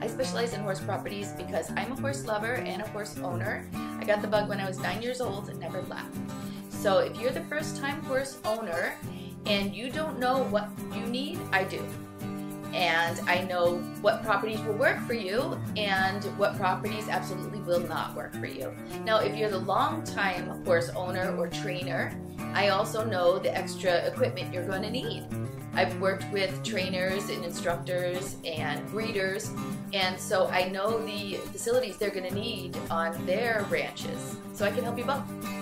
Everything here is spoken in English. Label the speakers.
Speaker 1: I specialize in horse properties because I'm a horse lover and a horse owner. I got the bug when I was nine years old and never left. So if you're the first time horse owner and you don't know what you need, I do. And I know what properties will work for you and what properties absolutely will not work for you. Now, if you're the long time horse owner or trainer I also know the extra equipment you're going to need. I've worked with trainers and instructors and breeders, and so I know the facilities they're going to need on their ranches. So I can help you both.